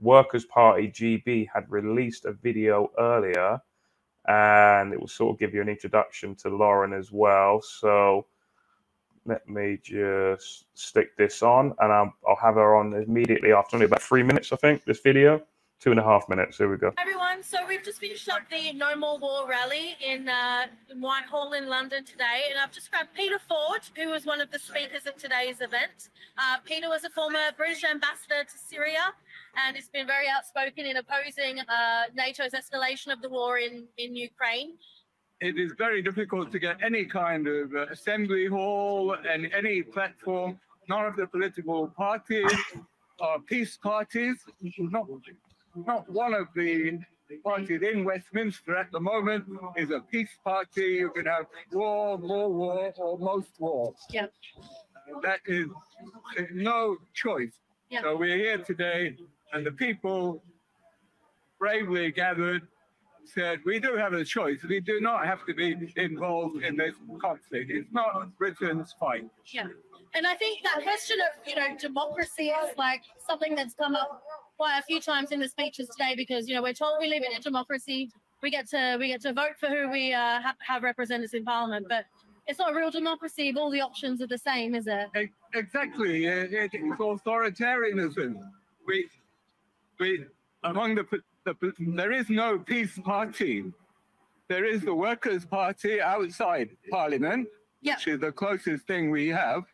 Workers' Party GB had released a video earlier, and it will sort of give you an introduction to Lauren as well. So let me just stick this on, and I'll, I'll have her on immediately after only about three minutes, I think. This video, two and a half minutes. Here we go. everyone, so we've just finished up the Not Our War rally in, uh, Whitehall in London today, and I've just grabbed Peter Ford, who was one of the speakers at today's event. Uh, Peter was a former British ambassador to Syria, and it's been very outspoken in opposing uh, NATO's escalation of the war in in Ukraine. it is very difficult to get any kind of uh, assembly hall and any platform. None of the political parties are peace parties. Not, not one of the parties in Westminster at the moment is a peace party. You can have war, more war, or most war. Yep. Uh, that is no choice. Yep. So we're here today, and the people bravely gathered said, we do have a choice. We do not have to be involved in this conflict. It's not Britain's fight. Yeah. And I think that question of, you know, democracy is like something that's come up quite a few times in the speeches today because, you know, we're told we live in a democracy. We get to we get to vote for who we uh, have, have representatives in parliament, but it's not a real democracy if all the options are the same, is it? Exactly. It, it is authoritarianism. We, we, among the, the, there is no peace party. There is the Workers' Party outside Parliament, Yeah. which is the closest thing we have.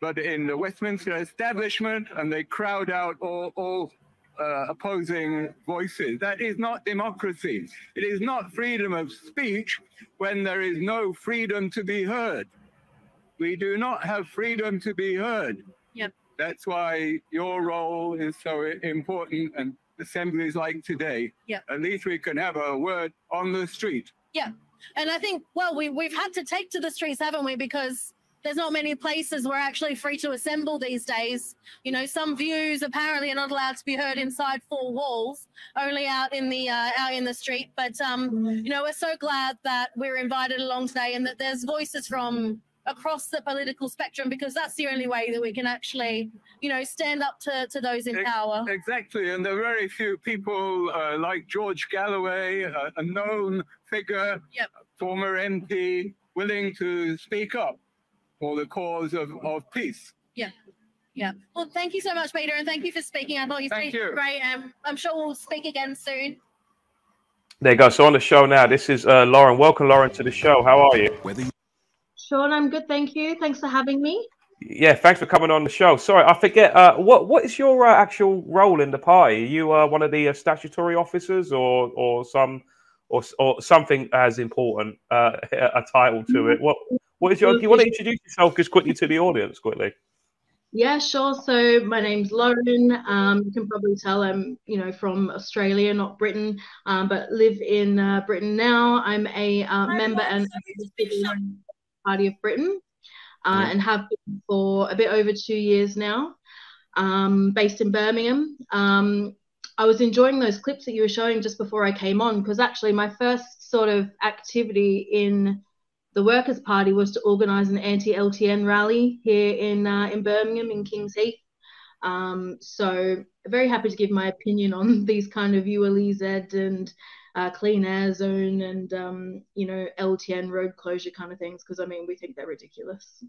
But in the Westminster establishment, and they crowd out all, all uh, opposing voices. That is not democracy. It is not freedom of speech when there is no freedom to be heard. We do not have freedom to be heard. Yep. That's why your role is so important and assemblies like today. Yep. At least we can have a word on the street. Yeah. And I think, well, we, we've had to take to the streets, haven't we? Because there's not many places we're actually free to assemble these days. You know, some views apparently are not allowed to be heard inside four walls, only out in the uh, out in the street. But um, you know, we're so glad that we're invited along today and that there's voices from across the political spectrum because that's the only way that we can actually, you know, stand up to, to those in Ex- power. Exactly. And there are very few people uh, like George Galloway, a, a known figure, Yep. former MP, willing to speak up for the cause of, of peace. Yeah. Yeah. Well, thank you so much, Peter, and thank you for speaking. I thought you Thank spoke you. great. Um, I'm sure we'll speak again soon. There you go. So on the show now, this is uh, Lauren. Welcome, Lauren, to the show. How are you? Whether you Sean, I'm good, thank you. Thanks for having me. Yeah, thanks for coming on the show. Sorry, I forget. Uh, what what is your uh, actual role in the party? Are you uh, one of the uh, statutory officers, or or some or or something as important, uh, a title to it? What what is your? Do you want to introduce yourself just quickly to the audience, quickly? Yeah, sure. So my name's Lauren. Um, you can probably tell I'm, you know, from Australia, not Britain, um, but live in uh, Britain now. I'm a uh, member and Party of Britain, uh, Yeah. and have been for a bit over two years now. Um, based in Birmingham. Um, I was enjoying those clips that you were showing just before I came on because actually my first sort of activity in the Workers' Party was to organise an anti-LTN rally here in uh, in Birmingham in Kings Heath. Um, so very happy to give my opinion on these kind of ULEZ and uh, clean air zone and um, you know LTN road closure kind of things because I mean we think they're ridiculous.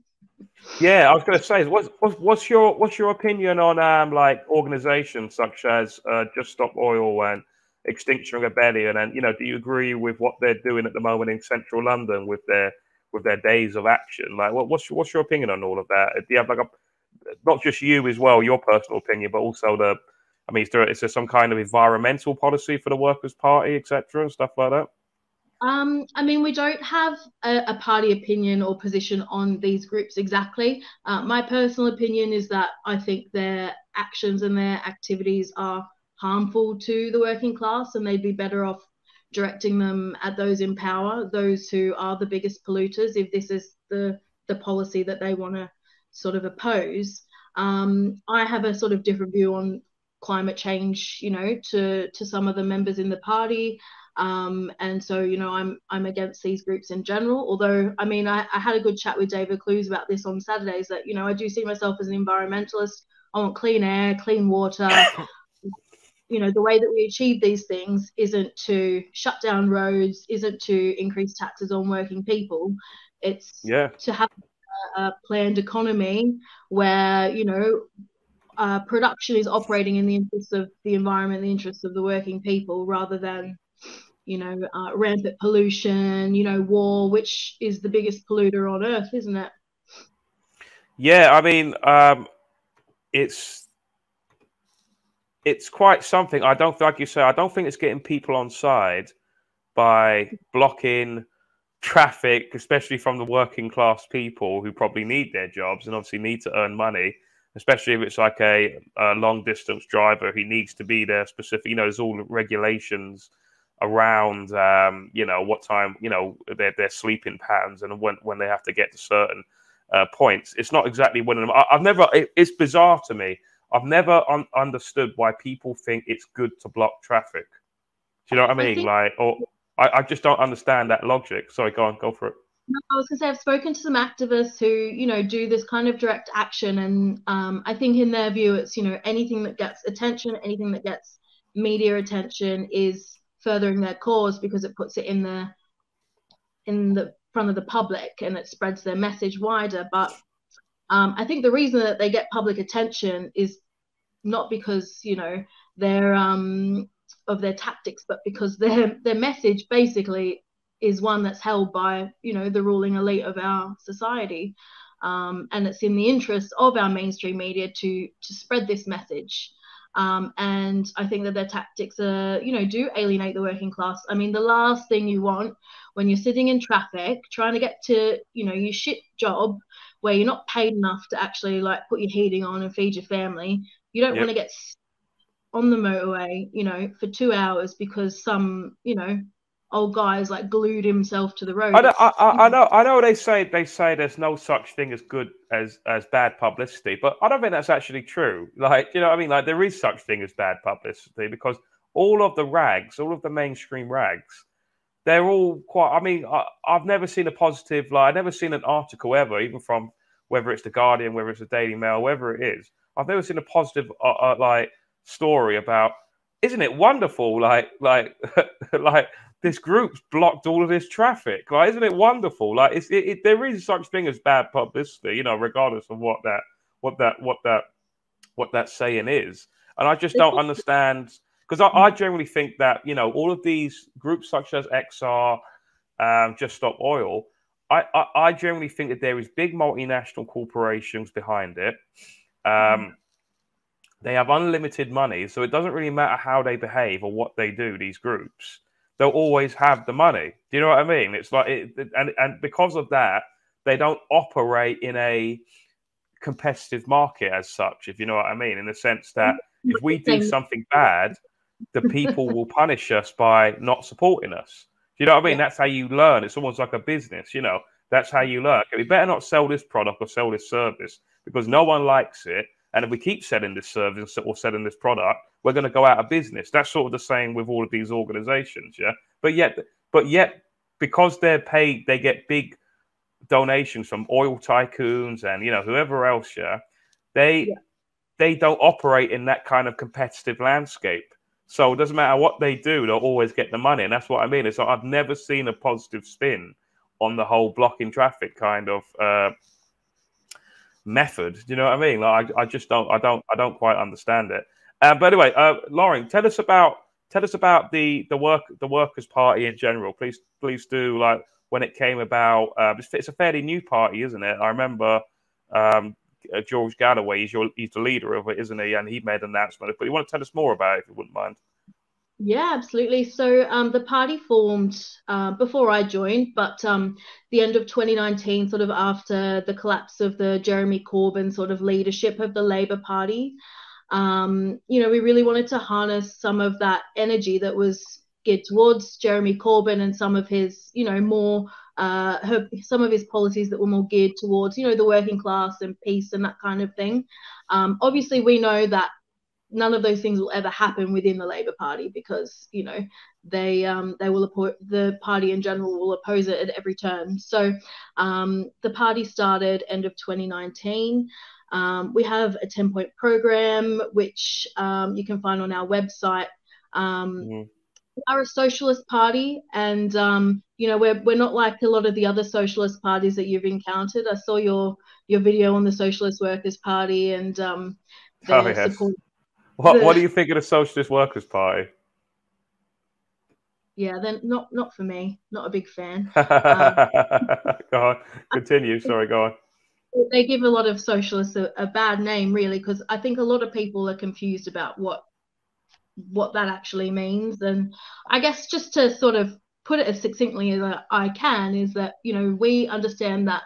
Yeah, I was going to say, what's, what's your what's your opinion on um like organisations such as uh, Just Stop Oil and Extinction Rebellion, and you know, do you agree with what they're doing at the moment in Central London with their with their days of action? Like, what, what's your, what's your opinion on all of that? Do you have like a not just you as well, your personal opinion, but also the I mean, is there is there some kind of environmental policy for the Workers' Party, etc., and stuff like that? Um, I mean, we don't have a, a party opinion or position on these groups exactly. Uh, my personal opinion is that I think their actions and their activities are harmful to the working class, and they'd be better off directing them at those in power, those who are the biggest polluters, if this is the the policy that they want to sort of oppose. Um, I have a sort of different view on climate change, you know, to to some of the members in the party. Um, and so, you know, I'm I'm against these groups in general. Although, I mean, I, I had a good chat with David Clues about this on Saturdays. That you know, I do see myself as an environmentalist. I want clean air, clean water. you know the way that we achieve these things isn't to shut down roads isn't to increase taxes on working people it's yeah. to have a, a planned economy where you know uh, production is operating in the interests of the environment the interests of the working people rather than you know uh, rampant pollution you know war which is the biggest polluter on earth isn't it yeah i mean um it's it's quite something. I don't like you say. I don't think it's getting people on side by blocking traffic, especially from the working class people who probably need their jobs and obviously need to earn money. Especially if it's like a, a long distance driver who needs to be there specific. You know, there's all regulations around, um, you know, what time, you know, their their sleeping patterns and when when they have to get to certain uh, points. It's not exactly one of them. I, have never. It, it's bizarre to me I've never un- understood why people think it's good to block traffic. Do you know what I mean? I think- like, or I, I just don't understand that logic. Sorry, go on, go for it. No, I was going to say I've spoken to some activists who, you know, do this kind of direct action, and um, I think in their view, it's you know anything that gets attention, anything that gets media attention is furthering their cause because it puts it in the in the front of the public and it spreads their message wider. But um, I think the reason that they get public attention is not because you know they're um, of their tactics, but because their their message basically is one that's held by you know the ruling elite of our society, um, and it's in the interest of our mainstream media to to spread this message. Um, and I think that their tactics are, you know, do alienate the working class. I mean, the last thing you want when you're sitting in traffic trying to get to, you know, your shit job where you're not paid enough to actually like put your heating on and feed your family. You don't yep. want to get on the motorway, you know, for two hours because some, you know, old guy has like glued himself to the road. I know, I, I, I, know, I know. They say they say there's no such thing as good as as bad publicity, but I don't think that's actually true. Like, you know, I mean, like there is such thing as bad publicity because all of the rags, all of the mainstream rags, they're all quite. I mean, I, have never seen a positive. Like, I've never seen an article ever, even from whether it's the Guardian, whether it's the Daily Mail, wherever it is, I've never seen a positive uh, uh, like story about. Isn't it wonderful? Like like like this group's blocked all of this traffic. Like, isn't it wonderful? Like, it's, it, it, there is such thing as bad publicity, you know, regardless of what that what that what that what that saying is. And I just don't understand because I, I, generally think that you know all of these groups such as XR, um, Just Stop Oil, I, I, I generally think that there is big multinational corporations behind it. Um, they have unlimited money, so it doesn't really matter how they behave or what they do. These groups, they'll always have the money. Do you know what I mean? It's like, it, and and because of that, they don't operate in a competitive market as such. If you know what I mean, in the sense that if we do something bad, the people will punish us by not supporting us. Do you know what I mean? Yeah. That's how you learn. It's almost like a business, you know. That's how you learn. We better not sell this product or sell this service because no one likes it. And if we keep selling this service or selling this product, we're going to go out of business. That's sort of the same with all of these organizations, yeah. But yet, but yet, because they're paid, they get big donations from oil tycoons and you know whoever else, yeah. They yeah. they don't operate in that kind of competitive landscape. So it doesn't matter what they do, they'll always get the money. And that's what I mean. It's like I've never seen a positive spin on the whole blocking traffic kind of uh, method. Do you know what I mean? Like I, I just don't I don't I don't quite understand it. Uh, but anyway, uh, Lauren, tell us about tell us about the the work the Workers' Party in general. Please please do like when it came about. Uh, it's, it's a fairly new party, isn't it? I remember um, uh, George Galloway. He's your he's the leader of it, isn't he? And he made an announcement. But you want to tell us more about it, if you wouldn't mind? Yeah, absolutely. So um, the party formed uh, before I joined, but um, the end of 2019, sort of after the collapse of the Jeremy Corbyn sort of leadership of the Labour Party. Um, you know, we really wanted to harness some of that energy that was geared towards Jeremy Corbyn and some of his, you know, more uh, her, some of his policies that were more geared towards, you know, the working class and peace and that kind of thing. Um, obviously, we know that none of those things will ever happen within the Labour Party because, you know, they um, they will oppo- the party in general will oppose it at every turn. So um, the party started end of 2019. Um, we have a 10 point program, which um, you can find on our website. Um, mm-hmm. We are a socialist party, and um, you know we're we're not like a lot of the other socialist parties that you've encountered. I saw your your video on the Socialist Workers Party and um, oh, yes. support. What the... What do you think of the Socialist Workers Party? Yeah, then not not for me. Not a big fan. Um, go on, continue. Sorry, go on they give a lot of socialists a, a bad name really because i think a lot of people are confused about what what that actually means and i guess just to sort of put it as succinctly as i can is that you know we understand that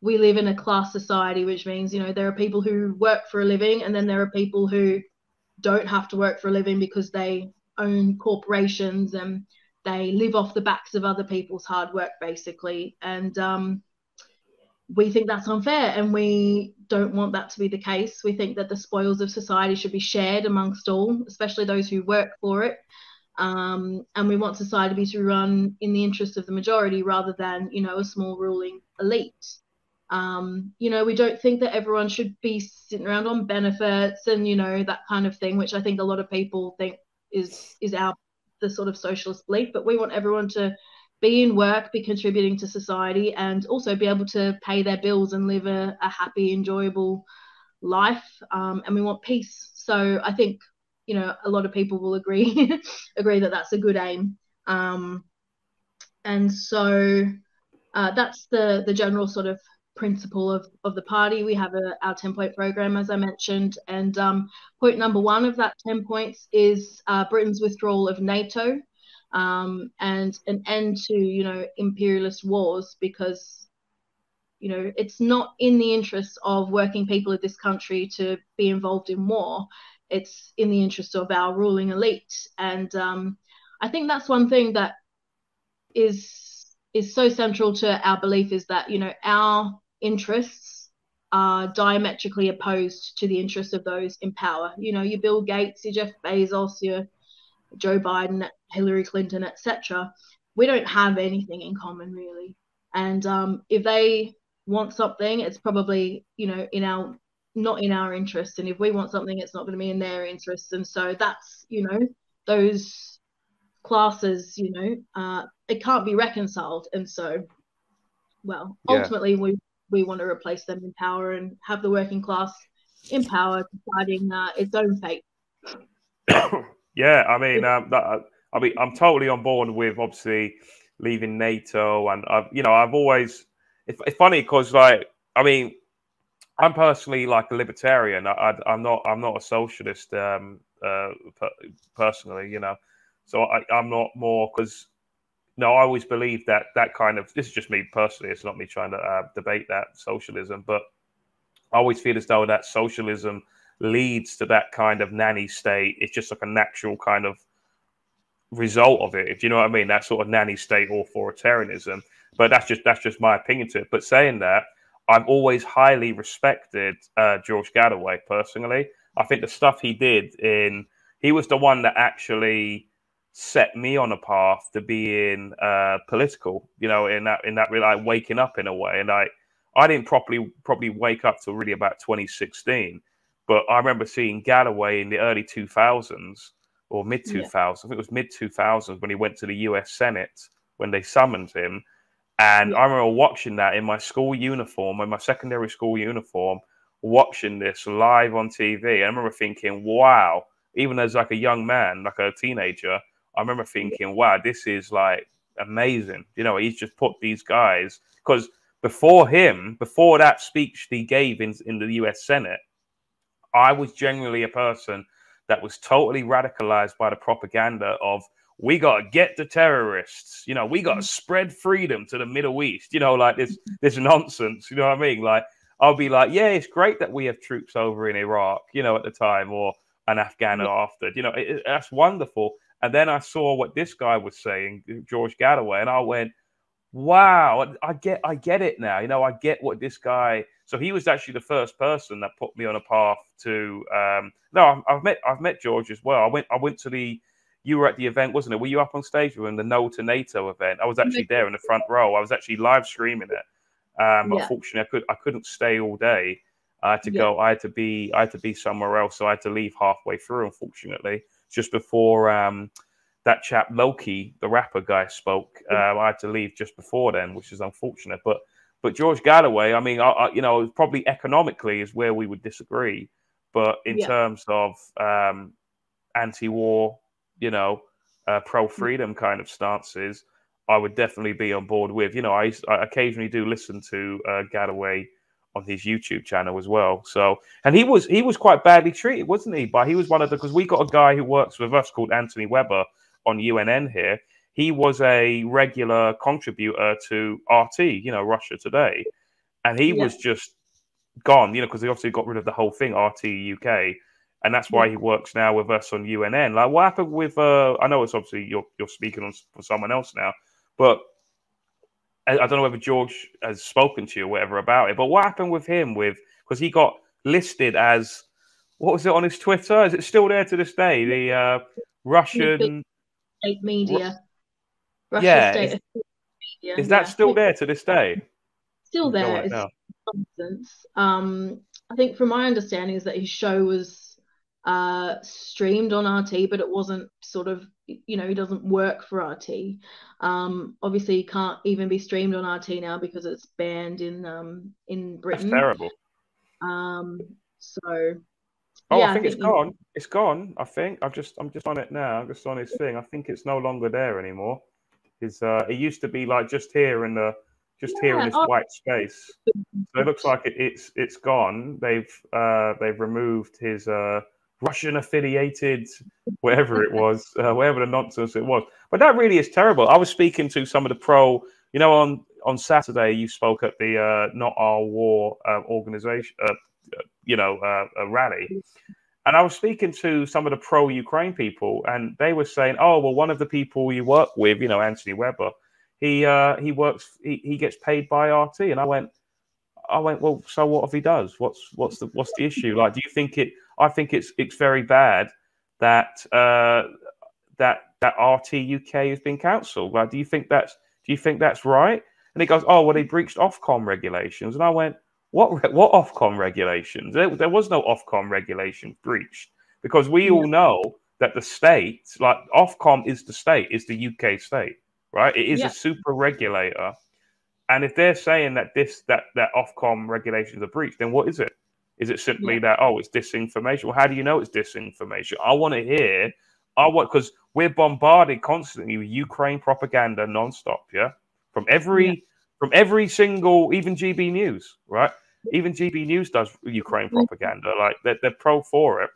we live in a class society which means you know there are people who work for a living and then there are people who don't have to work for a living because they own corporations and they live off the backs of other people's hard work basically and um, we think that's unfair and we don't want that to be the case. We think that the spoils of society should be shared amongst all, especially those who work for it. Um, and we want society to be run in the interest of the majority rather than, you know, a small ruling elite. Um, you know, we don't think that everyone should be sitting around on benefits and, you know, that kind of thing, which I think a lot of people think is is our the sort of socialist belief. But we want everyone to be in work, be contributing to society, and also be able to pay their bills and live a, a happy, enjoyable life. Um, and we want peace. So I think you know a lot of people will agree agree that that's a good aim. Um, and so uh, that's the the general sort of principle of, of the party. We have a, our 10 point program, as I mentioned. And um, point number one of that 10 points is uh, Britain's withdrawal of NATO um, and an end to you know imperialist wars because you know it's not in the interests of working people of this country to be involved in war it's in the interest of our ruling elite and um, i think that's one thing that is is so central to our belief is that you know our interests are diametrically opposed to the interests of those in power you know your bill gates your jeff bezos your Joe Biden, Hillary Clinton, etc. We don't have anything in common really. And um, if they want something, it's probably you know in our not in our interest. And if we want something, it's not going to be in their interest. And so that's you know those classes, you know, uh, it can't be reconciled. And so, well, yeah. ultimately we we want to replace them in power and have the working class in power deciding uh, its own fate. Yeah, I mean, um, that, I mean, I'm totally on board with obviously leaving NATO, and I've, you know, I've always. It's, it's funny because, like, I mean, I'm personally like a libertarian. I, am not. I'm not a socialist. Um, uh, personally, you know, so I, I'm not more because. No, I always believe that that kind of this is just me personally. It's not me trying to uh, debate that socialism, but I always feel as though that socialism leads to that kind of nanny state. It's just like a natural kind of result of it, if you know what I mean. That sort of nanny state authoritarianism. But that's just that's just my opinion to it. But saying that, I've always highly respected uh, George Galloway personally. I think the stuff he did in he was the one that actually set me on a path to being uh, political. You know, in that in that like waking up in a way, and I I didn't properly probably wake up till really about 2016 but I remember seeing Galloway in the early 2000s or mid 2000s. Yeah. I think it was mid 2000s when he went to the US Senate when they summoned him. And yeah. I remember watching that in my school uniform, in my secondary school uniform, watching this live on TV. I remember thinking, wow, even as like a young man, like a teenager, I remember thinking, wow, this is like amazing. You know, he's just put these guys because before him, before that speech he gave in, in the US Senate, I was genuinely a person that was totally radicalized by the propaganda of we got to get the terrorists, you know, we got to mm. spread freedom to the Middle East, you know, like this this nonsense, you know what I mean? Like I'll be like, yeah, it's great that we have troops over in Iraq, you know, at the time, or an Afghan yeah. after, you know, it, it, that's wonderful. And then I saw what this guy was saying, George Galloway, and I went, wow, I get, I get it now. You know, I get what this guy so he was actually the first person that put me on a path to. Um, no, I've, met I've met George as well. I went I went to the. You were at the event, wasn't it? Were you up on stage with him, the No to NATO event? I was actually there in the front row. I was actually live streaming it. Um, yeah. Unfortunately, I could I couldn't stay all day. I had to Yeah. go. I had to be. I had to be somewhere else, so I had to leave halfway through. Unfortunately, just before um, that chap Loki, the rapper guy, spoke, uh, I had to leave just before then, which is unfortunate. But but George Galloway, I mean, I, I, you know, probably economically is where we would disagree, but in Yeah. terms of um, anti-war, you know, uh, pro-freedom kind of stances, I would definitely be on board with. You know, I, I occasionally do listen to uh, Galloway on his YouTube channel as well. So, and he was he was quite badly treated, wasn't he? But he was one of the because we got a guy who works with us called Anthony Weber on UNN here. He was a regular contributor to RT, you know, Russia Today, and he Yeah. was just gone, you know, because they obviously got rid of the whole thing, RT UK, and that's why he works now with us on UNN. Like, what happened with? Uh, I know it's obviously you're you're speaking on for someone else now, but I, don't know whether George has spoken to you or whatever about it. But what happened with him? With because he got listed as what was it on his Twitter? Is it still there to this day? The uh, Russian State media. Russia Yeah, state is- media. is that yeah. still there to this day? Still there. It's nonsense. Um, I think from my understanding is that his show was uh streamed on RT, but it wasn't sort of you know he doesn't work for RT. Um, obviously he can't even be streamed on RT now because it's banned in um in That's Britain. terrible. Um, so Oh, yeah, I think it's you- gone. It's gone. I think I've just I'm just on it now. I'm just on his thing. I think it's no longer there anymore. His uh, it used to be like just here in the just here in this oh. white space. So it looks like it, it's it's gone. They've uh, they've removed his uh, Russian affiliated whatever it was, uh, whatever the nonsense it was. But that really is terrible. I was speaking to some of the pro. You know, on on Saturday you spoke at the uh, Not Our War uh, organization. Uh, you know, uh, a rally. And I was speaking to some of the pro Ukraine people, and they were saying, "Oh, well, one of the people you work with, you know, Anthony Weber, he uh, he works, he, he gets paid by RT." And I went, I went, "Well, so what if he does? What's what's the what's the issue? Like, do you think it? I think it's it's very bad that uh, that that RT UK has been cancelled. Like, do you think that's do you think that's right?" And he goes, "Oh, well, they breached Ofcom regulations." And I went, "What what Ofcom regulations? There, there was no Ofcom regulation breached because we all know that the state, like Ofcom, is the state, is the UK state, right? It is Yeah. a super regulator." And if they're saying that this that that Ofcom regulations are breached, then what is it? Is it simply Yeah. that oh, it's disinformation? Well, how do you know it's disinformation? I want to hear. I want because we're bombarded constantly with Ukraine propaganda nonstop. Yeah, from every Yeah. from every single, even GB News, right? Even GB News does Ukraine Mhm. propaganda. Like they're, they're pro for it.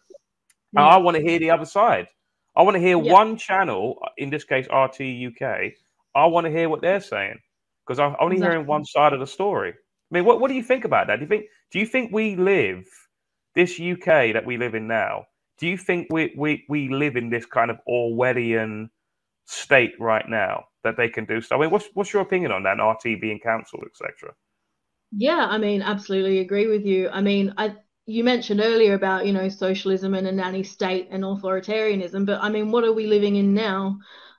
And Yeah. I want to hear the other side. I want to hear one channel, in this case RT UK. I want to hear what they're saying because I'm only hearing one side of the story. I mean, what, what do you think about that? Do you think do you think we live this UK that we live in now? Do you think we we, we live in this kind of Orwellian state right now that they can do stuff? I mean, what's what's your opinion on that? RT being cancelled, etc. Yeah, I mean, absolutely agree with you. I mean, I you mentioned earlier about, you know, socialism and a nanny state and authoritarianism, but I mean, what are we living in now?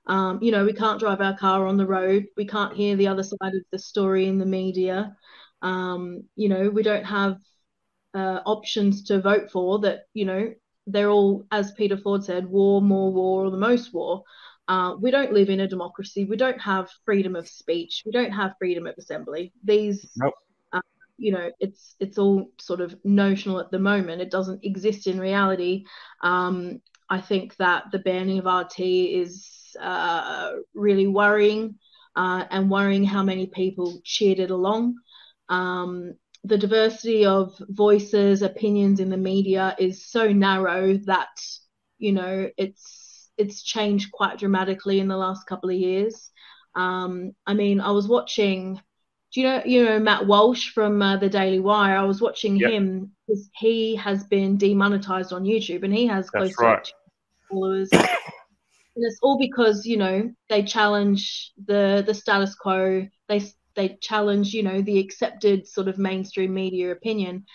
Um, you know, we can't drive our car on the road. We can't hear the other side of the story in the media. Um, you know, we don't have uh, options to vote for that, you know, they're all, as Peter Ford said, war, more war, or the most war. Uh, we don't live in a democracy. We don't have freedom of speech. We don't have freedom of assembly. These Nope. you know it's it's all sort of notional at the moment it doesn't exist in reality um, i think that the banning of rt is uh, really worrying uh, and worrying how many people cheered it along um, the diversity of voices opinions in the media is so narrow that you know it's it's changed quite dramatically in the last couple of years um, i mean i was watching do you know you know Matt Walsh from uh, the Daily Wire? I was watching Yep. him because he has been demonetized on YouTube and he has close That's right. to followers. and it's all because you know they challenge the the status quo. They they challenge you know the accepted sort of mainstream media opinion,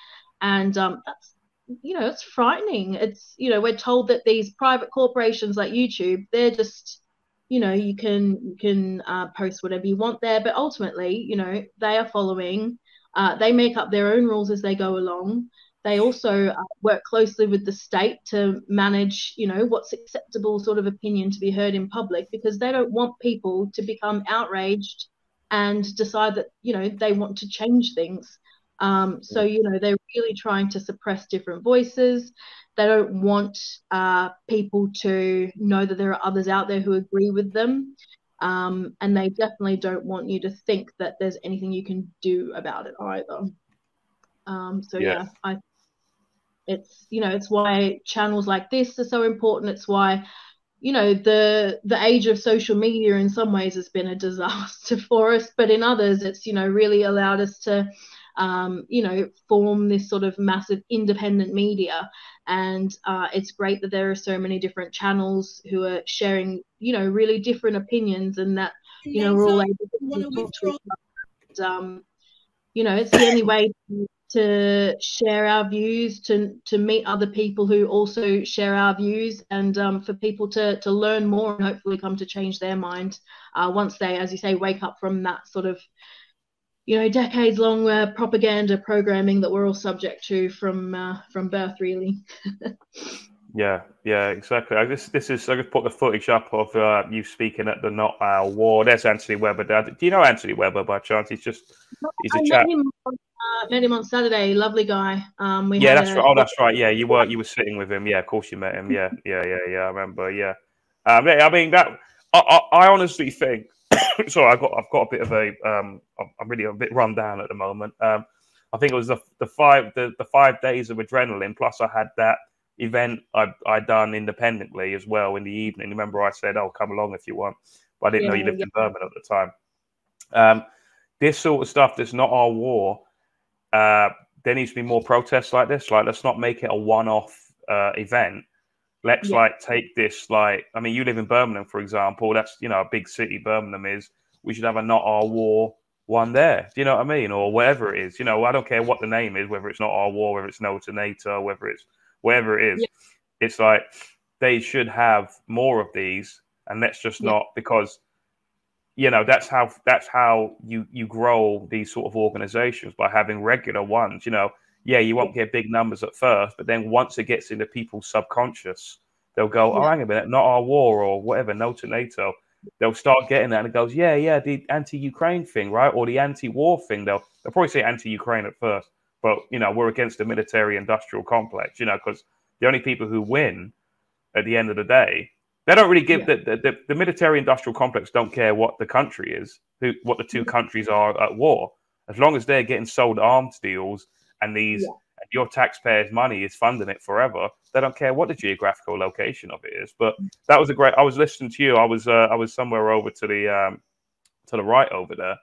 and um, that's you know it's frightening. It's you know we're told that these private corporations like YouTube they're just you know you can you can uh, post whatever you want there but ultimately you know they are following Uh, they make up their own rules as they go along. They also uh, work closely with the state to manage, you know, what's acceptable sort of opinion to be heard in public because they don't want people to become outraged and decide that, you know, they want to change things. Um, so, you know, they're really trying to suppress different voices. They don't want uh, people to know that there are others out there who agree with them. Um, and they definitely don't want you to think that there's anything you can do about it either. Um, so yeah. yeah, I it's you know it's why channels like this are so important. It's why you know the the age of social media in some ways has been a disaster for us, but in others it's you know really allowed us to um, you know, form this sort of massive independent media. And uh, it's great that there are so many different channels who are sharing, you know, really different opinions and that, you know, we're all able to talk to each other. Um, you know, it's the only way to, to share our views, to to meet other people who also share our views, and um, for people to to learn more and hopefully come to change their mind uh, once they, as you say, wake up from that sort of you know, decades long uh, propaganda programming that we're all subject to from uh, from birth, really. yeah, yeah, exactly. I just this is I just put the footage up of uh, you speaking at the Not Our War. There's Anthony Webber. Do you know Anthony Webber by chance? He's just he's a I chat. Met him, on, uh, met him on Saturday. Lovely guy. Um, we yeah, that's a... right. Oh, that's right. Yeah, you were you were sitting with him. Yeah, of course you met him. Yeah, yeah, yeah, yeah. I remember. Yeah. Um, yeah, I mean that. I, I, I honestly think sorry, I've got I've got a bit of a um, I'm really a bit run down at the moment. Um, I think it was the, the five the, the five days of adrenaline plus I had that event I I done independently as well in the evening. Remember I said, "Oh, come along if you want," but I didn't yeah, know you lived yeah. in Birmingham at the time. Um, this sort of stuff that's not our war. Uh, there needs to be more protests like this. Like, let's not make it a one-off uh, event let's yeah. like take this like i mean you live in birmingham for example that's you know a big city birmingham is we should have a not our war one there do you know what i mean or whatever it is you know i don't care what the name is whether it's not our war whether it's no to nato whether it's whatever it is yeah. it's like they should have more of these and let's just yeah. not because you know that's how that's how you you grow these sort of organizations by having regular ones you know yeah, you won't get big numbers at first, but then once it gets into people's subconscious, they'll go, oh, hang a minute, not our war or whatever, no to NATO. They'll start getting that and it goes, yeah, yeah, the anti-Ukraine thing, right? Or the anti-war thing. They'll, they'll probably say anti-Ukraine at first, but, you know, we're against the military-industrial complex, you know, because the only people who win at the end of the day, they don't really give yeah. the, the, the military-industrial complex don't care what the country is, who, what the two mm-hmm. countries are at war. As long as they're getting sold arms deals and these yeah. and your taxpayers' money is funding it forever. They don't care what the geographical location of it is. But that was a great. I was listening to you. I was uh, I was somewhere over to the um, to the right over there.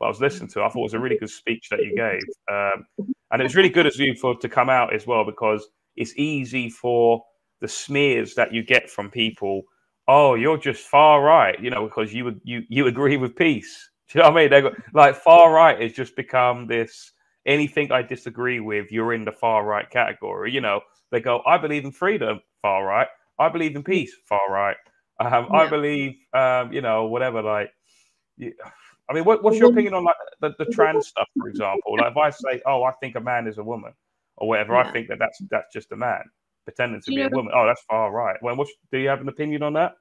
But I was listening to. I thought it was a really good speech that you gave, um, and it was really good as you for to come out as well because it's easy for the smears that you get from people. Oh, you're just far right, you know, because you you you agree with peace. Do you know what I mean? They go like far right has just become this anything I disagree with, you're in the far right category. You know, they go, I believe in freedom, far right. I believe in peace, far right. Um, yeah. I believe, um, you know, whatever. Like, I mean, what, what's your opinion on like the, the trans stuff, for example? Like, if I say, oh, I think a man is a woman, or whatever, yeah. I think that that's that's just a man pretending to be a woman. Oh, that's far right. Well, what, do you have an opinion on that?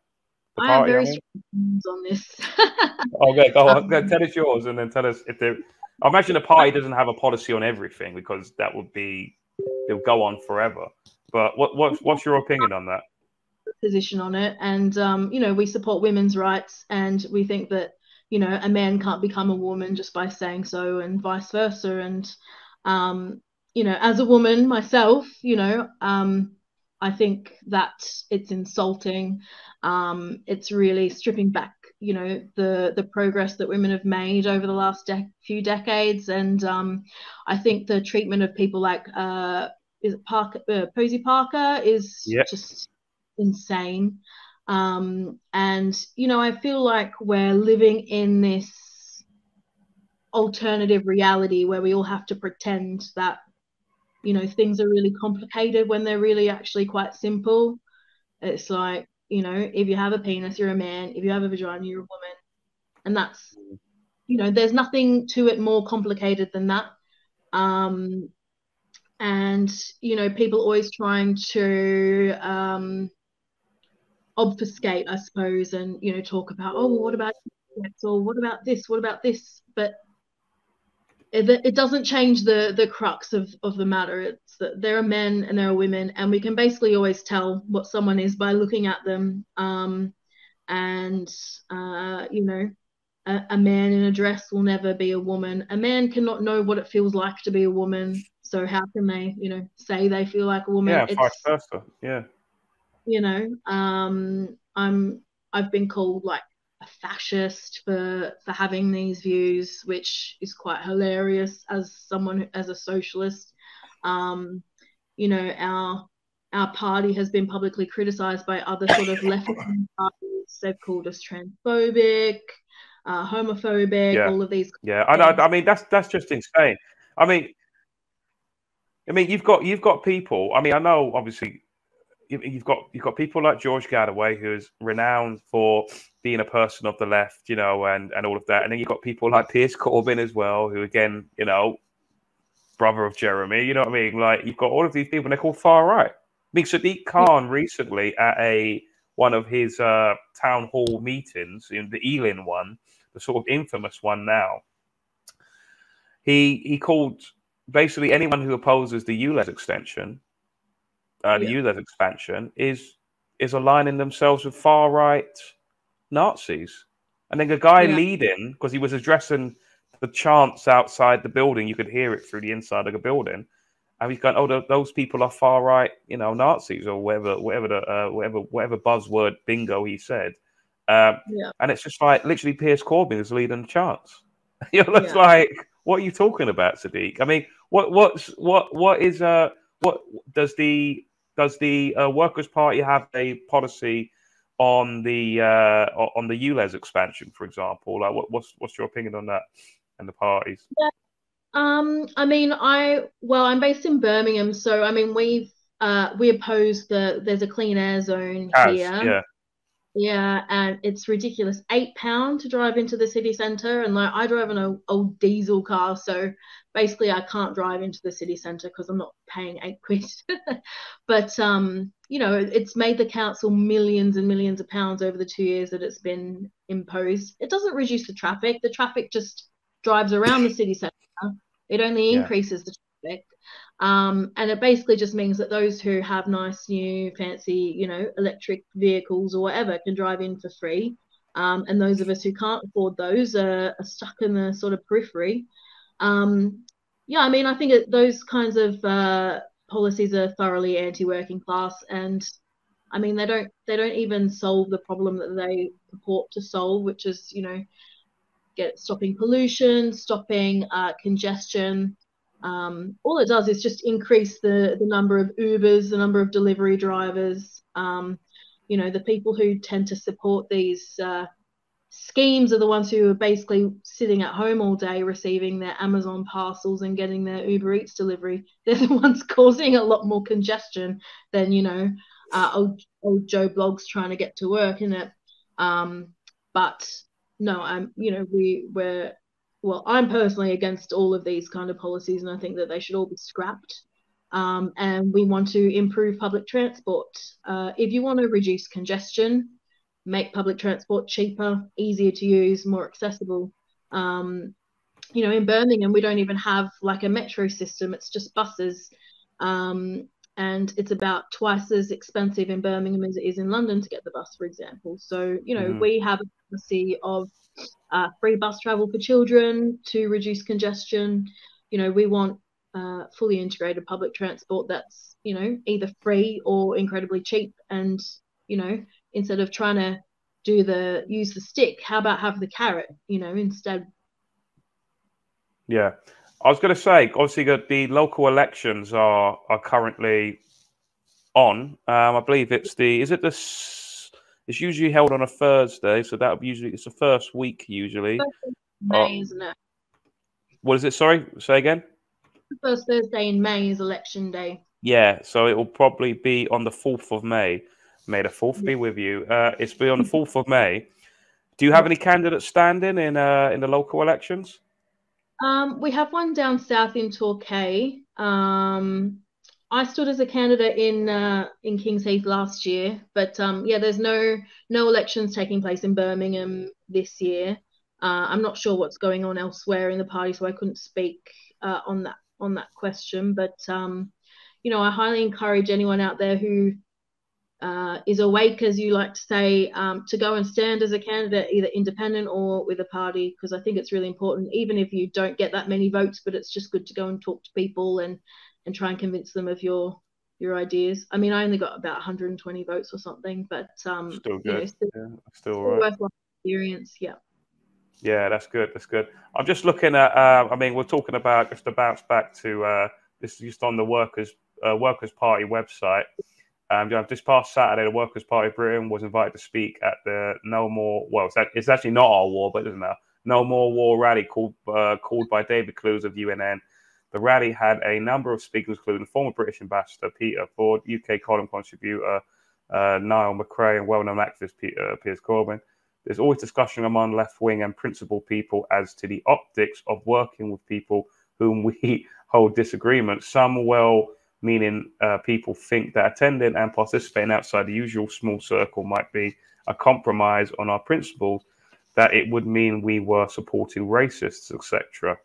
The I have very strong on this. okay, go on. Tell us yours, and then tell us if there I imagine the party doesn't have a policy on everything because that would be it'll go on forever. But what what's what's your opinion on that? Position on it, and um, you know, we support women's rights, and we think that you know a man can't become a woman just by saying so, and vice versa. And um, you know, as a woman myself, you know, um, I think that it's insulting. Um, it's really stripping back you know the the progress that women have made over the last de- few decades and um, I think the treatment of people like uh, is it Parker uh, Posie Parker is yep. just insane um, and you know I feel like we're living in this alternative reality where we all have to pretend that you know things are really complicated when they're really actually quite simple it's like you know, if you have a penis, you're a man. If you have a vagina, you're a woman. And that's, you know, there's nothing to it more complicated than that. Um, and you know, people always trying to um, obfuscate, I suppose, and you know, talk about, oh, well, what about or what about this? What about this? But it, it doesn't change the the crux of of the matter. It's that there are men and there are women, and we can basically always tell what someone is by looking at them. Um, and uh, you know, a, a man in a dress will never be a woman. A man cannot know what it feels like to be a woman. So how can they, you know, say they feel like a woman? Yeah, It's- vice versa. Yeah. you know um i'm i've been called like a fascist for for having these views which is quite hilarious as someone as a socialist um you know our our party has been publicly criticized by other sort of left parties they've called us transphobic uh, homophobic Yeah. all of these Yeah, I know. I mean, that's that's just insane. I mean, I mean, you've got you've got people. I mean, I know obviously you've got you've got people like George Galloway, who's renowned for being a person of the left, you know, and and all of that. And then you've got people like Piers Corbyn as well, who again, you know, brother of Jeremy. You know what I mean? Like you've got all of these people, and they're called far right. I mean, Sadiq Khan recently at a one of his uh, town hall meetings in the Ealing one, the sort of infamous one now. He he called basically anyone who opposes the ULEZ extension, uh, the Yeah. ULEZ expansion, is is aligning themselves with far right Nazis. And then a guy Yeah. leading because he was addressing the chants outside the building, you could hear it through the inside of the building. And he's going, "Oh, th- those people are far right, you know, Nazis or whatever, whatever the uh, whatever whatever buzzword bingo he said." Um, Yeah. And it's just like literally Piers Corbyn is leading the chants. you know, it's Yeah. like, what are you talking about, Sadiq? I mean, what what's what what is uh what does the does the uh, Workers' Party have a policy on the uh, on the ULEZ expansion, for example? Like, what, what's what's your opinion on that and the parties? Um, I mean, I well, I'm based in Birmingham, so I mean, we've uh we oppose the there's a clean air zone As, here. yeah, Yeah, and it's ridiculous. Eight pound to drive into the city centre, and like I drive an old, old diesel car, so basically I can't drive into the city centre because I'm not paying eight quid. But um, you know, it's made the council millions and millions of pounds over the two years that it's been imposed. It doesn't reduce the traffic. The traffic just drives around the city centre. It only Yeah. increases the traffic. Um, and it basically just means that those who have nice, new, fancy, you know, electric vehicles or whatever can drive in for free. Um, and those of us who can't afford those are, are stuck in the sort of periphery. Um, yeah, I mean, I think those kinds of uh, policies are thoroughly anti-working class, and I mean, they don't they don't even solve the problem that they purport to solve, which is, you know, get stopping pollution, stopping uh, congestion. Um, all it does is just increase the the number of Ubers, the number of delivery drivers. Um, you know, the people who tend to support these uh, schemes are the ones who are basically sitting at home all day receiving their Amazon parcels and getting their Uber Eats delivery. They're the ones causing a lot more congestion than, you know, uh, old, old Joe Bloggs trying to get to work, isn't it? Um, but no, I'm, you know, we, we're, well, I'm personally against all of these kind of policies, and I think that they should all be scrapped. Um, and we want to improve public transport. Uh, if you want to reduce congestion, make public transport cheaper, easier to use, more accessible. Um, you know, in Birmingham, we don't even have like a metro system, it's just buses. Um, and it's about twice as expensive in Birmingham as it is in London to get the bus, for example. So, you know, Mhm. we have a policy of uh, free bus travel for children to reduce congestion. You know, we want uh, fully integrated public transport that's, you know, either free or incredibly cheap. And, you know, instead of trying to do the use the stick, how about have the carrot, you know, instead? yeah. I was going to say, obviously, the, the local elections are are currently on. Um, I believe it's the is it the it's usually held on a Thursday, so that would usually it's the first week usually. May, isn't it? What is it? Sorry, say again. The first Thursday in May is election day. Yeah, so it will probably be on the 4th of May. May the 4th be with you. Uh, it's be on the 4th of May. Do you have any candidates standing in uh, in the local elections? Um, we have one down south in Torquay. Um, I stood as a candidate in uh, in Kings Heath last year, but um, yeah, there's no no elections taking place in Birmingham this year. Uh, I'm not sure what's going on elsewhere in the party, so I couldn't speak uh, on that on that question. But um, you know, I highly encourage anyone out there who uh, is awake, as you like to say, um, to go and stand as a candidate, either independent or with a party, because I think it's really important, even if you don't get that many votes. But it's just good to go and talk to people and and try and convince them of your your ideas. I mean, I only got about 120 votes or something, but um, still good. You know, still, yeah, still right. worthwhile experience. Yeah. Yeah, that's good. That's good. I'm just looking at. Uh, I mean, we're talking about just to bounce back to uh, this just on the workers uh, Workers Party website. Um, this past Saturday, the Workers' Party of Britain was invited to speak at the No More. Well, it's, it's actually not our war, but it doesn't matter. No More War rally called uh, called by David Clews of UNN. The rally had a number of speakers, including former British ambassador Peter Ford, UK column contributor uh, Niall McCrae, and well-known activist Peter, uh, Piers Corbyn. There's always discussion among left-wing and principled people as to the optics of working with people whom we hold disagreements. Some well meaning uh, people think that attending and participating outside the usual small circle might be a compromise on our principles, that it would mean we were supporting racists, etc.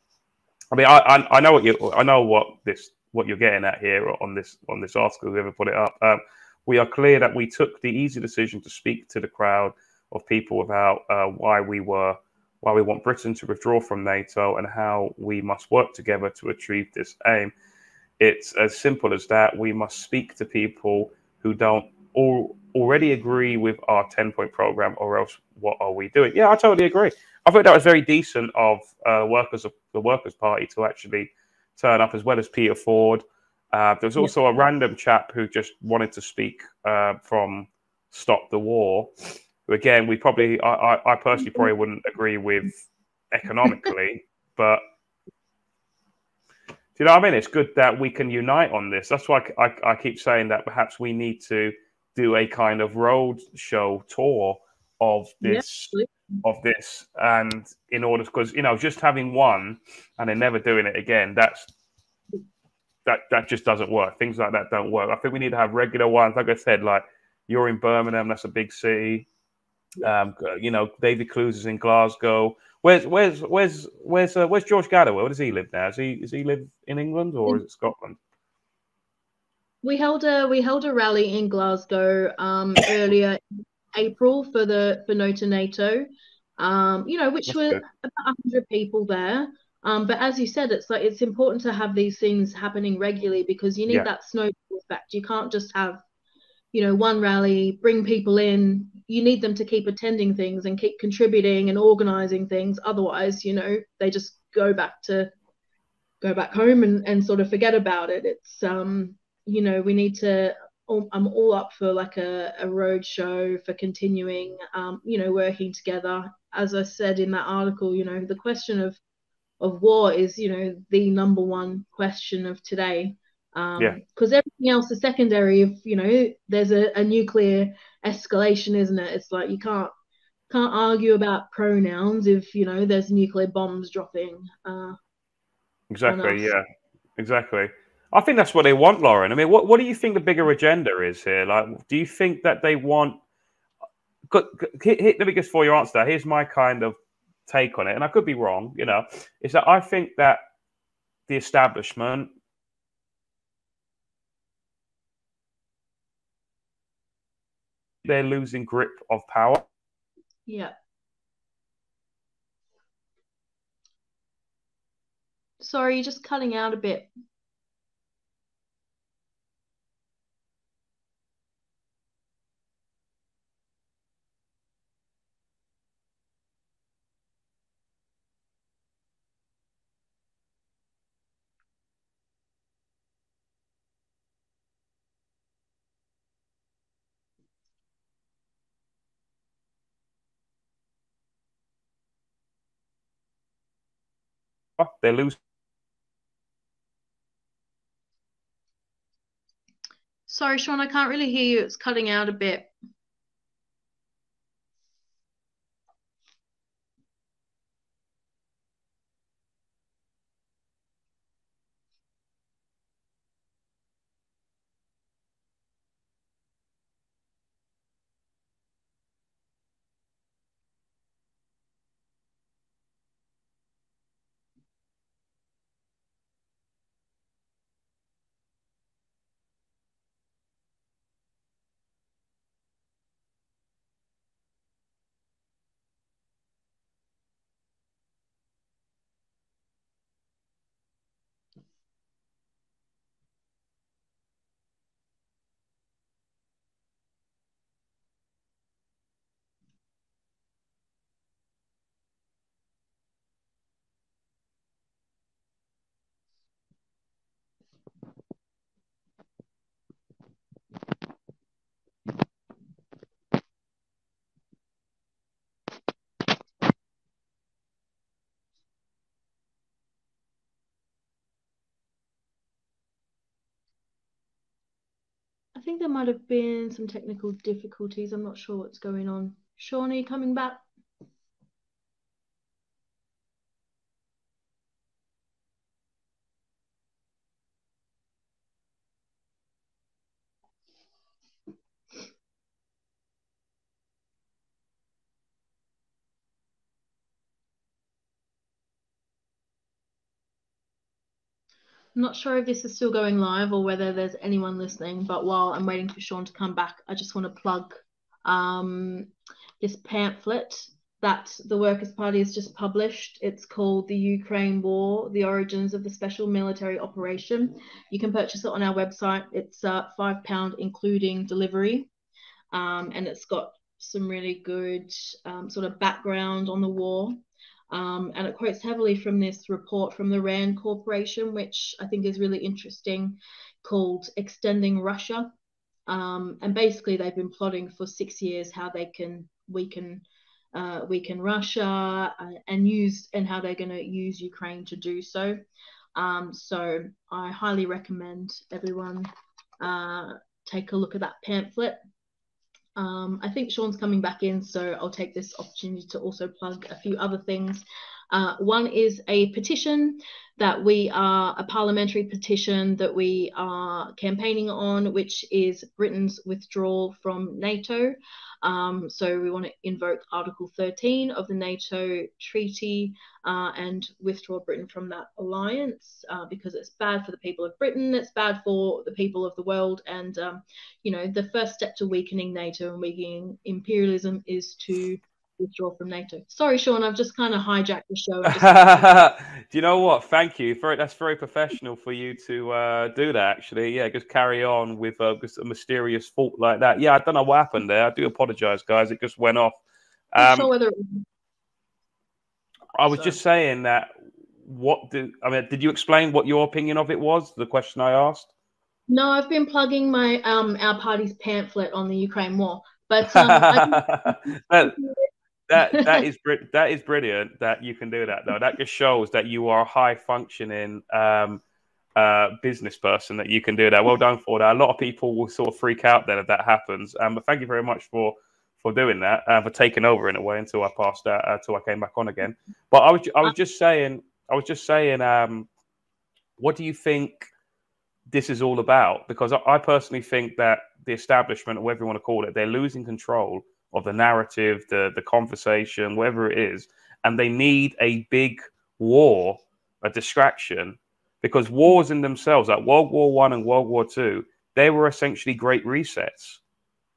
I mean, I, I, I know what you I know what this what you're getting at here on this on this article. Whoever put it up, um, we are clear that we took the easy decision to speak to the crowd of people about uh, why we were why we want Britain to withdraw from NATO and how we must work together to achieve this aim. It's as simple as that. We must speak to people who don't all, already agree with our 10 point program, or else what are we doing? Yeah, I totally agree. I thought that was very decent of uh, workers of the Workers' Party to actually turn up, as well as Peter Ford. Uh, there was also a random chap who just wanted to speak uh, from Stop the War. Who again, we probably, I, I personally probably wouldn't agree with economically, but do you know what I mean? It's good that we can unite on this. That's why I, I, I keep saying that perhaps we need to do a kind of road show tour of this yeah, of this. And in order because you know just having one and then never doing it again that's that that just doesn't work. Things like that don't work. I think we need to have regular ones. Like i said like you're in birmingham that's a big city. Um, you know David Clews is in glasgow. Where's where's where's where's uh, where's George Galloway? Where does he live now? Does he does he live in England or is it Scotland? We held a we held a rally in Glasgow um, earlier April for the for No to NATO. Um, you know, which That's were good. about hundred people there. Um, but as you said, it's like it's important to have these things happening regularly because you need yeah. that snowball effect. You can't just have you know, one rally, bring people in. You need them to keep attending things and keep contributing and organizing things. Otherwise, you know, they just go back to go back home and, and sort of forget about it. It's um, you know, we need to I'm all up for like a, a road show for continuing, um, you know, working together. As I said in that article, you know, the question of of war is, you know, the number one question of today. Um, yeah. Because everything else is secondary. If you know, there's a, a nuclear escalation, isn't it? It's like you can't can't argue about pronouns if you know there's nuclear bombs dropping. Uh, exactly. Yeah. Exactly. I think that's what they want, Lauren. I mean, what what do you think the bigger agenda is here? Like, do you think that they want? Hit, hit, let me just for your answer. Here's my kind of take on it, and I could be wrong. You know, is that I think that the establishment they're losing grip of power. Yeah. Sorry, you're just cutting out a bit. They lose. Sorry, Sean, I can't really hear you. It's cutting out a bit. Think there might have been some technical difficulties. I'm not sure what's going on. You coming back? Not sure if this is still going live or whether there's anyone listening, but while I'm waiting for Sean to come back, I just want to plug um, this pamphlet that the Workers' Party has just published. It's called The Ukraine War The Origins of the Special Military Operation. You can purchase it on our website. It's uh, £5, including delivery. Um, and it's got some really good um, sort of background on the war. Um, and it quotes heavily from this report from the RAND Corporation, which I think is really interesting, called Extending Russia. Um, and basically, they've been plotting for six years how they can weaken uh, weaken Russia uh, and use and how they're going to use Ukraine to do so. Um, so I highly recommend everyone uh, take a look at that pamphlet. Um, I think Sean's coming back in, so I'll take this opportunity to also plug a few other things. Uh, one is a petition that we are, a parliamentary petition that we are campaigning on, which is Britain's withdrawal from NATO. Um, so we want to invoke Article 13 of the NATO treaty uh, and withdraw Britain from that alliance uh, because it's bad for the people of Britain, it's bad for the people of the world. And, um, you know, the first step to weakening NATO and weakening imperialism is to withdraw from NATO. Sorry, Sean, I've just kind of hijacked the show. do you know what? Thank you. For, it. that's very professional for you to uh, do that, actually. Yeah, just carry on with uh, just a mysterious fault like that. Yeah, I don't know what happened there. I do apologize, guys. It just went off. Um, sure whether I was so. just saying that. What did I mean? Did you explain what your opinion of it was? The question I asked. No, I've been plugging my um our party's pamphlet on the Ukraine war, but um, I, that that is that is brilliant that you can do that though. That just shows that you are a high functioning um, uh, business person that you can do that. Well done for that. A lot of people will sort of freak out then if that happens. Um, but thank you very much for for doing that uh, for taking over in a way until I passed that uh, until I came back on again. But I was I was just saying I was just saying um, what do you think this is all about? Because I, I personally think that the establishment, or whatever you want to call it, they're losing control of the narrative, the the conversation, whatever it is, and they need a big war, a distraction, because wars in themselves, like World War One and World War Two, they were essentially great resets.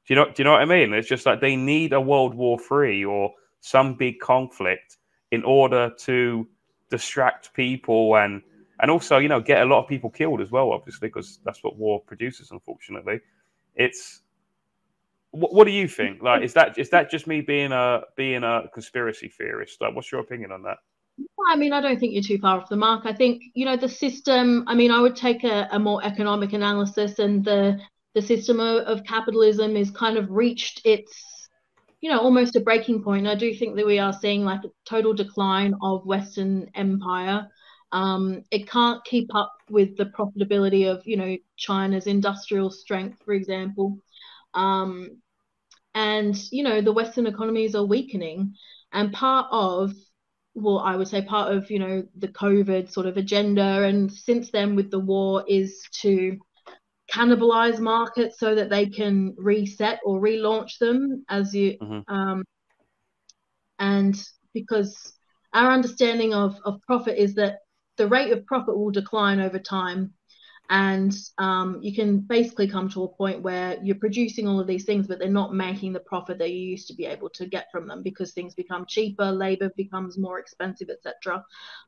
Do you know? Do you know what I mean? It's just like they need a World War Three or some big conflict in order to distract people and and also you know get a lot of people killed as well obviously because that's what war produces unfortunately it's what, what do you think? Like, is that is that just me being a being a conspiracy theorist? Like, what's your opinion on that? I mean, I don't think you're too far off the mark. I think you know the system. I mean, I would take a, a more economic analysis, and the the system of, of capitalism is kind of reached its you know almost a breaking point. I do think that we are seeing like a total decline of Western empire. Um, it can't keep up with the profitability of you know China's industrial strength, for example. Um, and, you know, the Western economies are weakening. And part of, well, I would say part of, you know, the COVID sort of agenda, and since then with the war, is to cannibalize markets so that they can reset or relaunch them as you mm-hmm. um, and because our understanding of, of profit is that the rate of profit will decline over time and um, you can basically come to a point where you're producing all of these things but they're not making the profit that you used to be able to get from them because things become cheaper labor becomes more expensive etc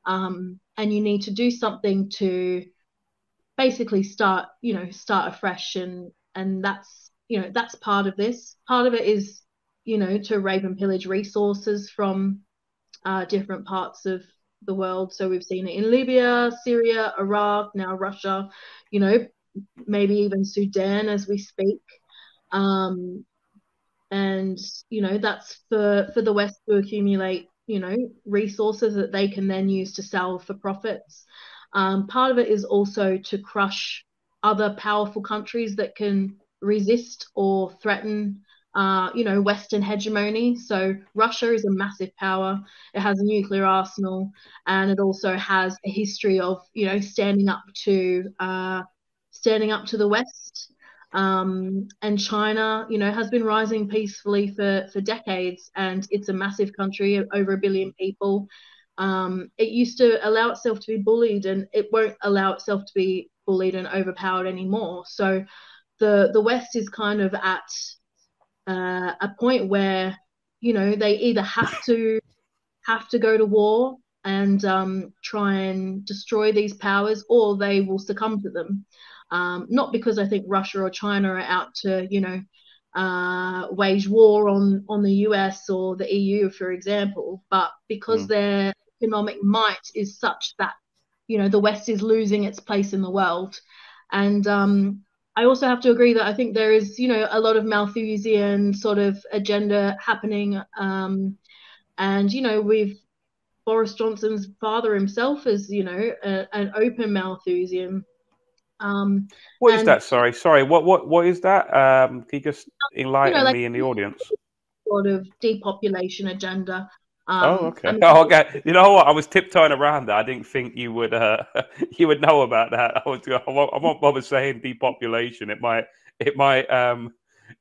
um, and you need to do something to basically start you know start afresh. And and that's you know that's part of this. Part of it is you know to rape and pillage resources from uh, different parts of the world. So we've seen it in Libya, Syria, Iraq, now Russia, you know, maybe even Sudan as we speak. Um, and you know that's for for the West to accumulate you know resources that they can then use to sell for profits. Um, part of it is also to crush other powerful countries that can resist or threaten uh, you know, Western hegemony. So Russia is a massive power. It has a nuclear arsenal, and it also has a history of, you know, standing up to uh, standing up to the West. Um, and China, you know, has been rising peacefully for for decades, and it's a massive country, over a billion people. Um, it used to allow itself to be bullied, and it won't allow itself to be bullied and overpowered anymore. So the the West is kind of at uh, a point where you know they either have to have to go to war and um, try and destroy these powers, or they will succumb to them. Um, not because I think Russia or China are out to you know uh, wage war on on the US or the EU, for example, but because mm. their economic might is such that you know the West is losing its place in the world, and um, I also have to agree that I think there is, you know, a lot of Malthusian sort of agenda happening. Um, and, you know, we've Boris Johnson's father himself is, you know, a, an open Malthusian. Um, what is that? Sorry, sorry. What what what is that? Um, can you just enlighten you know, like, me in the audience? Sort of depopulation agenda. Um, oh, okay. Oh, okay. You know what? I was tiptoeing around that. I didn't think you would uh, you would know about that. I was I won't, I won't bother saying depopulation. It might it might um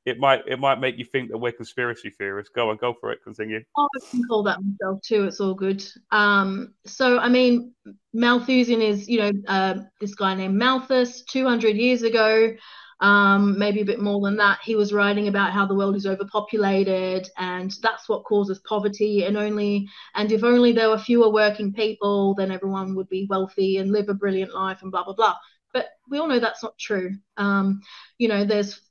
it might it might make you think that we're conspiracy theorists. Go on, go for it. Continue. Oh, I can call that myself too. It's all good. Um, so I mean, Malthusian is you know uh, this guy named Malthus. Two hundred years ago, um, maybe a bit more than that. He was writing about how the world is overpopulated and that's what causes poverty. And only and if only there were fewer working people, then everyone would be wealthy and live a brilliant life and blah blah blah. But we all know that's not true. Um, you know, there's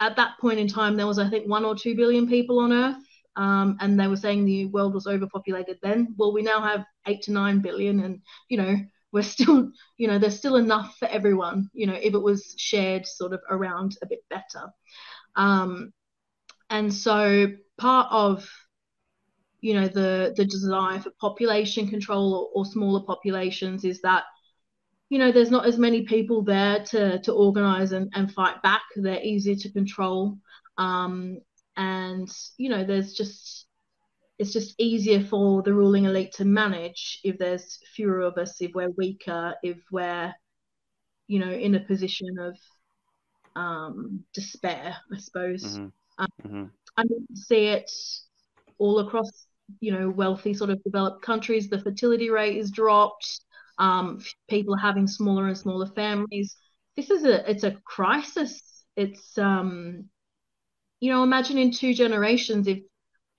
at that point in time there was I think one or two billion people on Earth. Um, and they were saying the world was overpopulated then. Well, we now have eight to nine billion, and you know we're still, you know, there's still enough for everyone, you know, if it was shared sort of around a bit better. Um, and so part of, you know, the the desire for population control or, or smaller populations is that, you know, there's not as many people there to to organize and, and fight back. They're easier to control. Um, and, you know, there's just it's just easier for the ruling elite to manage if there's fewer of us, if we're weaker, if we're, you know, in a position of um, despair, I suppose. Mm-hmm. Um, mm-hmm. I see it all across, you know, wealthy sort of developed countries. The fertility rate is dropped. Um, people are having smaller and smaller families. This is a it's a crisis. It's um, you know, imagine in two generations if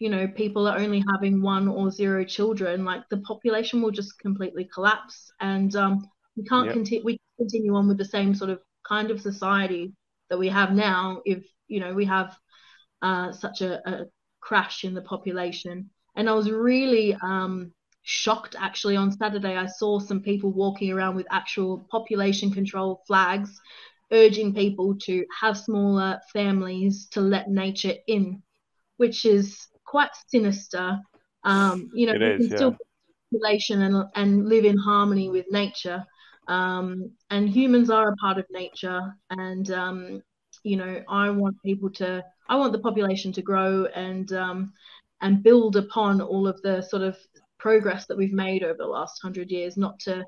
you know people are only having one or zero children like the population will just completely collapse and um, we can't yep. continue we continue on with the same sort of kind of society that we have now if you know we have uh, such a, a, crash in the population and i was really um, shocked actually on saturday i saw some people walking around with actual population control flags urging people to have smaller families to let nature in which is quite sinister. Um, you know, it we is, can yeah. still population and and live in harmony with nature. Um, and humans are a part of nature, and um, you know, I want people to, I want the population to grow and um, and build upon all of the sort of progress that we've made over the last hundred years, not to,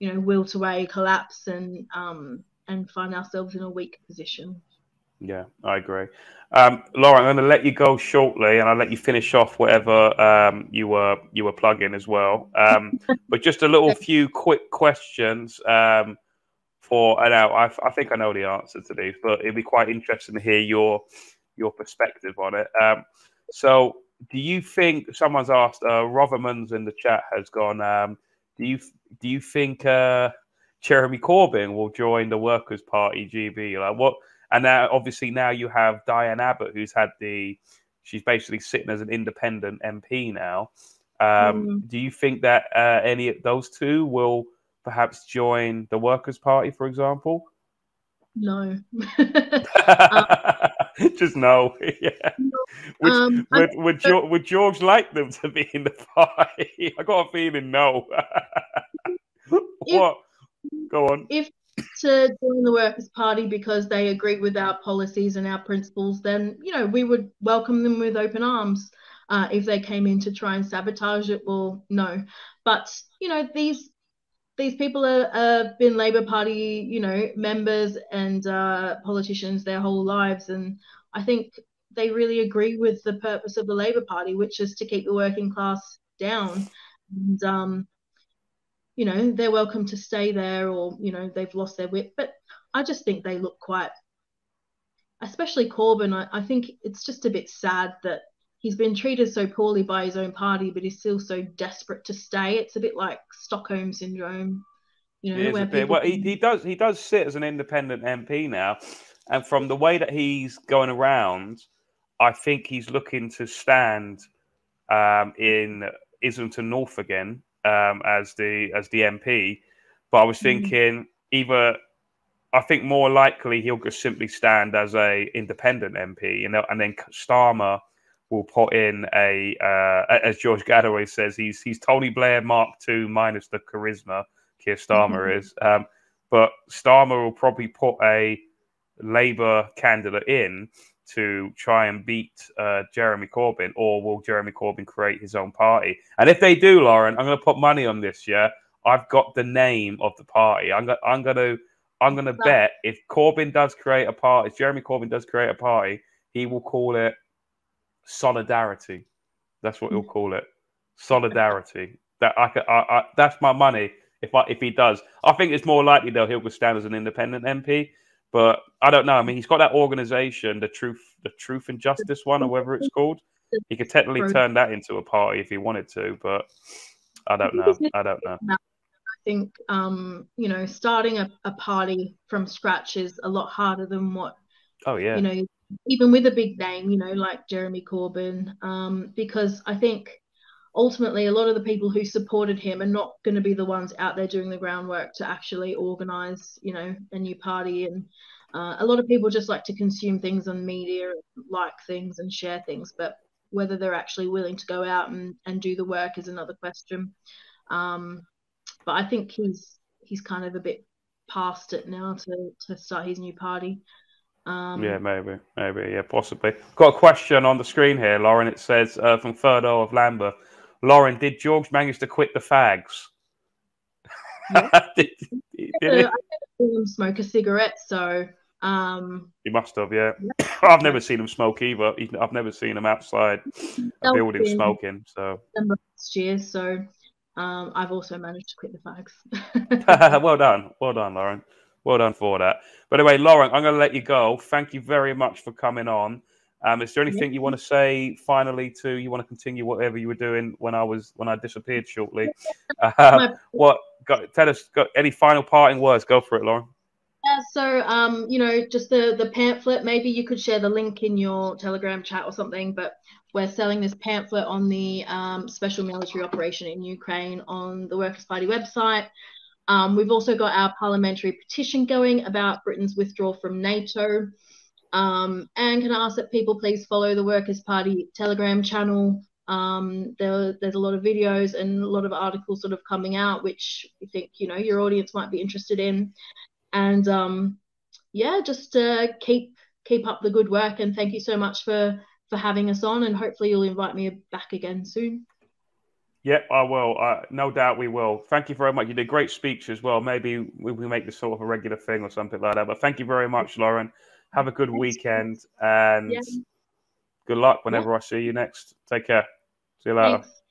you know, wilt away, collapse, and um, and find ourselves in a weak position. Yeah, I agree. Um, Laura, I'm going to let you go shortly, and I'll let you finish off whatever um, you were you were plugging as well. Um, but just a little few quick questions um, for. And I, I think I know the answer to these, but it'd be quite interesting to hear your your perspective on it. Um, so, do you think someone's asked? Uh, Rotherman's in the chat has gone. Um, do you do you think uh, Jeremy Corbyn will join the Workers' Party GB? Like what? And now, obviously, now you have Diane Abbott, who's had the, she's basically sitting as an independent MP now. Um, mm. Do you think that uh, any of those two will perhaps join the Workers' Party, for example? No. Just no. yeah. Would, um, would, would, George, would, George, like them to be in the party? I got a feeling no. what? Go on. If to join the Workers' Party because they agree with our policies and our principles, then you know we would welcome them with open arms. Uh, if they came in to try and sabotage it, well, no. But you know these these people have been Labor Party, you know, members and uh, politicians their whole lives, and I think they really agree with the purpose of the Labor Party, which is to keep the working class down. And um, you know, they're welcome to stay there, or you know, they've lost their wit. But I just think they look quite, especially Corbyn. I, I think it's just a bit sad that he's been treated so poorly by his own party, but he's still so desperate to stay. It's a bit like Stockholm syndrome, you know. Where people... Well, he, he does he does sit as an independent MP now, and from the way that he's going around, I think he's looking to stand um, in Islington North again um, as the as the MP. But I was hmm. thinking mm. either I think more likely he'll just simply stand as a independent MP, you know, and then Starmer will put in a, uh, as George Galloway says, he's he's Tony Blair Mark II minus the charisma. Keir Starmer mm-hmm. is, um, but Starmer will probably put a Labour candidate in to try and beat uh, Jeremy Corbyn, or will Jeremy Corbyn create his own party? And if they do, Lauren, I'm going to put money on this. Yeah, I've got the name of the party. I'm going. I'm going to. I'm going to bet if Corbyn does create a party, if Jeremy Corbyn does create a party, he will call it solidarity. That's what he'll call it. Solidarity. That I, I, I that's my money. If I, if he does, I think it's more likely though he'll stand as an independent MP. But I don't know. I mean, he's got that organisation, the truth, the Truth and Justice one, or whatever it's called. He could technically turn that into a party if he wanted to, but I don't know. I don't know. I think um, you know, starting a, a party from scratch is a lot harder than what. Oh yeah. You know, even with a big name, you know, like Jeremy Corbyn, um, because I think ultimately a lot of the people who supported him are not going to be the ones out there doing the groundwork to actually organize, you know, a new party. And uh, a lot of people just like to consume things on media, like things and share things, but whether they're actually willing to go out and, and do the work is another question. Um, but I think he's he's kind of a bit past it now to to start his new party. Um, yeah, maybe, maybe, yeah, possibly. Got a question on the screen here, Lauren. It says uh, from Ferdo of Lambert. Lauren, did George manage to quit the fags? Yeah. did, did, did him smoke a cigarette, so um, he must have. Yeah, yeah. I've never seen him smoke either. I've never seen him outside a building smoking. So last year, so um, I've also managed to quit the fags. well done, well done, Lauren. Well done for that. But anyway, Lauren, I'm going to let you go. Thank you very much for coming on. Um, is there anything you want to say finally to you want to continue whatever you were doing when I was when I disappeared shortly? Uh, what got, tell us got any final parting words? Go for it, Lauren. Yeah, so um, you know, just the the pamphlet. Maybe you could share the link in your Telegram chat or something. But we're selling this pamphlet on the um, special military operation in Ukraine on the Workers' Party website. Um, we've also got our parliamentary petition going about Britain's withdrawal from NATO. Um, and can I ask that people please follow the Workers' Party Telegram channel? Um, there, there's a lot of videos and a lot of articles sort of coming out, which we think you know your audience might be interested in. And um, yeah, just uh, keep keep up the good work, and thank you so much for for having us on. And hopefully you'll invite me back again soon. Yep, I will. Uh, no doubt we will. Thank you very much. You did a great speech as well. Maybe we, we make this sort of a regular thing or something like that. But thank you very much, Lauren. Have a good weekend and yeah. good luck whenever yeah. I see you next. Take care. See you later. Thanks.